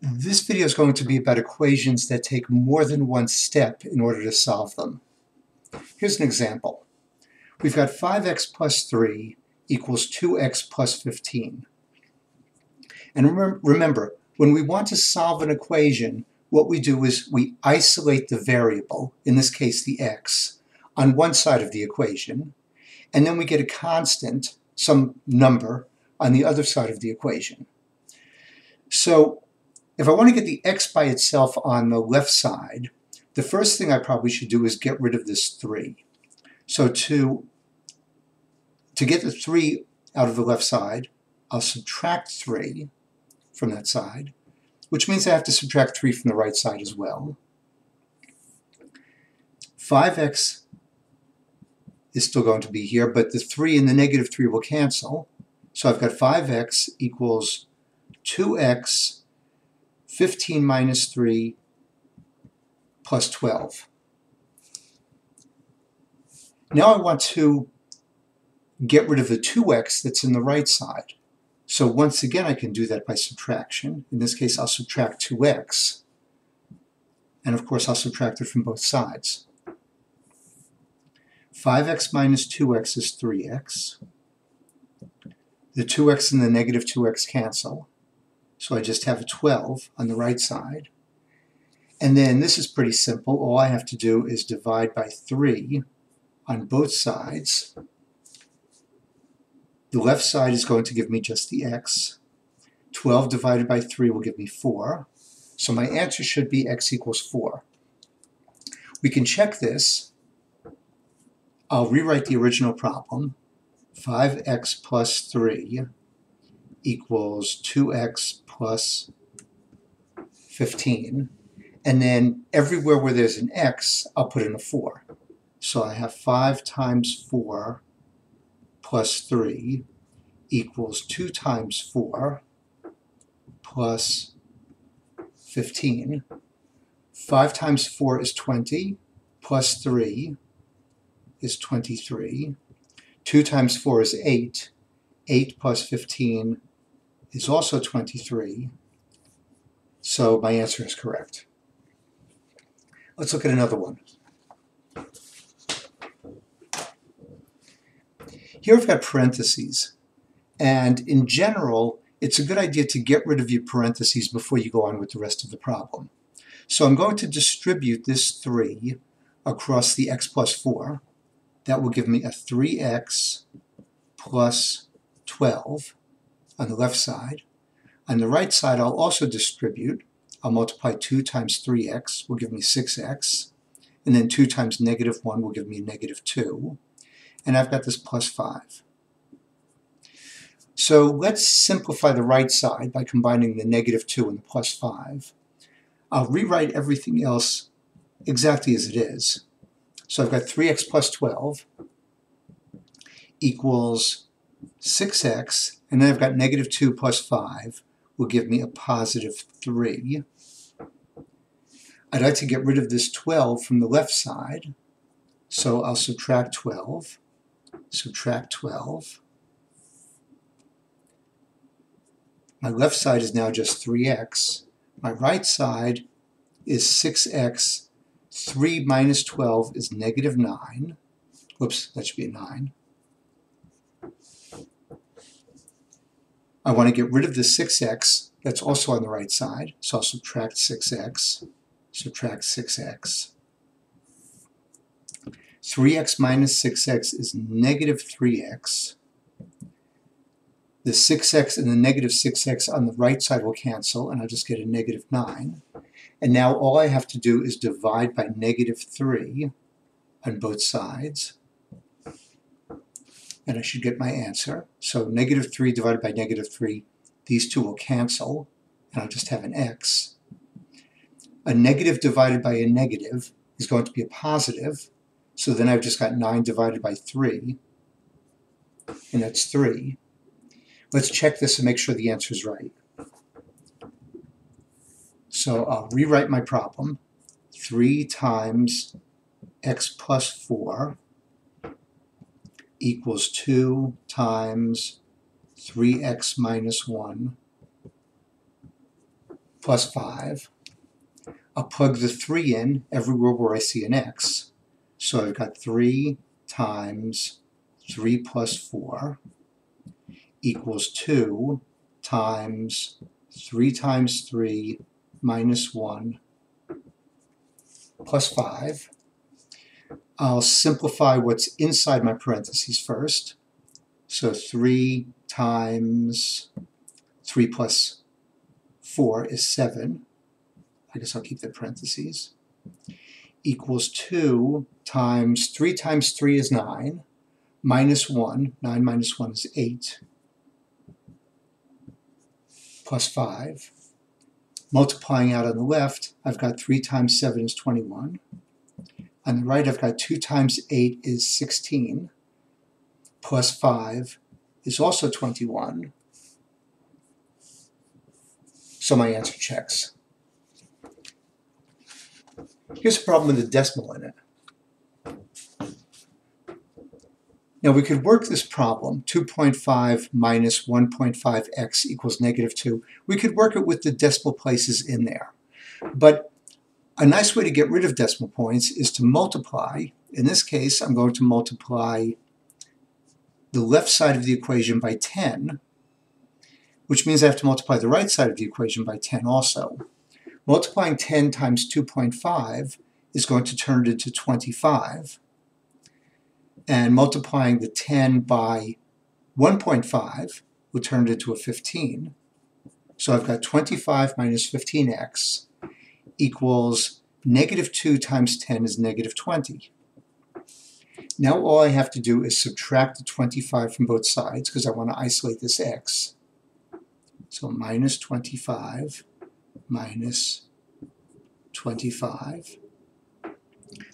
This video is going to be about equations that take more than one step in order to solve them. Here's an example. We've got 5x plus 3 equals 2x plus 15. And rem remember, when we want to solve an equation, what we do is we isolate the variable, in this case the x, on one side of the equation, and then we get a constant, some number, on the other side of the equation. So if I want to get the x by itself on the left side, the first thing I probably should do is get rid of this 3. So to, to get the 3 out of the left side, I'll subtract 3 from that side, which means I have to subtract 3 from the right side as well. 5x is still going to be here, but the 3 and the negative 3 will cancel. So I've got 5x equals 2x 15 minus 3 plus 12. Now I want to get rid of the 2x that's in the right side. So once again I can do that by subtraction. In this case I'll subtract 2x. And of course I'll subtract it from both sides. 5x minus 2x is 3x. The 2x and the negative 2x cancel. So I just have a 12 on the right side. And then this is pretty simple. All I have to do is divide by 3 on both sides. The left side is going to give me just the x. 12 divided by 3 will give me 4. So my answer should be x equals 4. We can check this. I'll rewrite the original problem. 5x plus 3 equals 2x plus 15. And then everywhere where there's an x, I'll put in a 4. So I have 5 times 4 plus 3 equals 2 times 4 plus 15. 5 times 4 is 20, plus 3 is 23. 2 times 4 is 8. 8 plus 15 is also 23. So my answer is correct. Let's look at another one. Here I've got parentheses. And in general, it's a good idea to get rid of your parentheses before you go on with the rest of the problem. So I'm going to distribute this 3 across the x plus 4. That will give me a 3x plus 12 on the left side. On the right side, I'll also distribute. I'll multiply 2 times 3x will give me 6x. And then 2 times negative 1 will give me negative 2. And I've got this plus 5. So let's simplify the right side by combining the negative 2 and the plus 5. I'll rewrite everything else exactly as it is. So I've got 3x plus 12 equals 6x, and then I've got negative 2 plus 5 will give me a positive 3. I'd like to get rid of this 12 from the left side, so I'll subtract 12, subtract 12. My left side is now just 3x. My right side is 6x. 3 minus 12 is negative 9. Whoops, that should be a 9. I want to get rid of the 6x that's also on the right side, so I'll subtract 6x, subtract 6x. 3x minus 6x is negative 3x. The 6x and the negative 6x on the right side will cancel, and I'll just get a negative 9. And now all I have to do is divide by negative 3 on both sides and I should get my answer. So negative 3 divided by negative 3, these two will cancel, and I'll just have an x. A negative divided by a negative is going to be a positive, so then I've just got 9 divided by 3, and that's 3. Let's check this and make sure the answer is right. So I'll rewrite my problem. 3 times x plus 4 equals 2 times 3x minus 1 plus 5. I'll plug the 3 in everywhere where I see an x. So I've got 3 times 3 plus 4 equals 2 times 3 times 3 minus 1 plus 5. I'll simplify what's inside my parentheses first. So 3 times 3 plus 4 is 7. I guess I'll keep the parentheses. Equals 2 times 3 times 3 is 9. Minus 1. 9 minus 1 is 8. Plus 5. Multiplying out on the left, I've got 3 times 7 is 21. On the right, I've got 2 times 8 is 16, plus 5 is also 21. So my answer checks. Here's a problem with a decimal in it. Now we could work this problem, 2.5 minus 1.5x equals negative 2. We could work it with the decimal places in there. But a nice way to get rid of decimal points is to multiply. In this case, I'm going to multiply the left side of the equation by 10, which means I have to multiply the right side of the equation by 10 also. Multiplying 10 times 2.5 is going to turn it into 25. And multiplying the 10 by 1.5 will turn it into a 15. So I've got 25 minus 15x equals negative 2 times 10 is negative 20. Now all I have to do is subtract the 25 from both sides because I want to isolate this x. So minus 25 minus 25.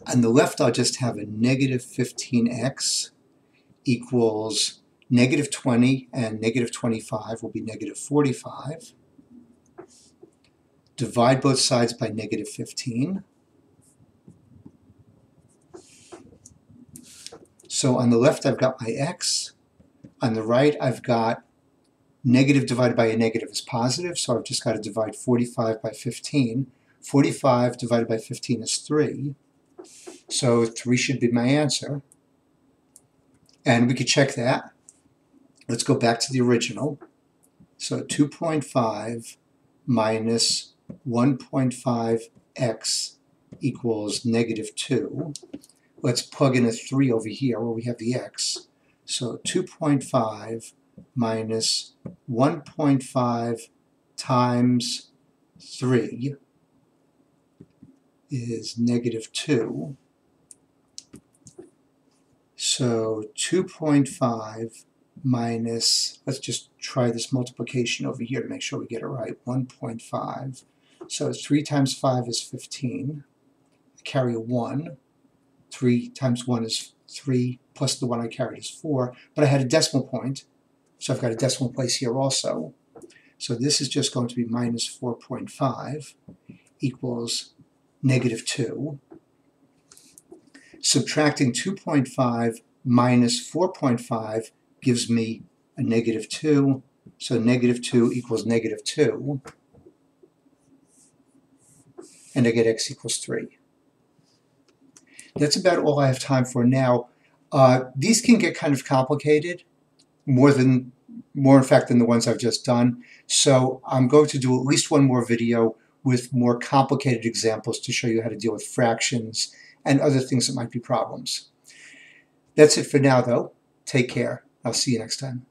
On the left I'll just have a negative 15x equals negative 20 and negative 25 will be negative 45 divide both sides by negative 15. So on the left I've got my x, on the right I've got negative divided by a negative is positive, so I've just got to divide 45 by 15. 45 divided by 15 is 3, so 3 should be my answer. And we could check that. Let's go back to the original. So 2.5 minus 1.5x equals negative 2. Let's plug in a 3 over here where we have the x. So 2.5 minus 1.5 times 3 is negative 2. So 2.5 minus, let's just try this multiplication over here to make sure we get it right, 1.5 so 3 times 5 is 15. I carry a 1. 3 times 1 is 3, plus the 1 I carried is 4. But I had a decimal point, so I've got a decimal place here also. So this is just going to be minus 4.5 equals negative 2. Subtracting 2.5 minus 4.5 gives me a negative 2. So negative 2 equals negative 2 and I get x equals 3. That's about all I have time for now. Uh, these can get kind of complicated, more than more in fact than the ones I've just done. So I'm going to do at least one more video with more complicated examples to show you how to deal with fractions and other things that might be problems. That's it for now though. Take care. I'll see you next time.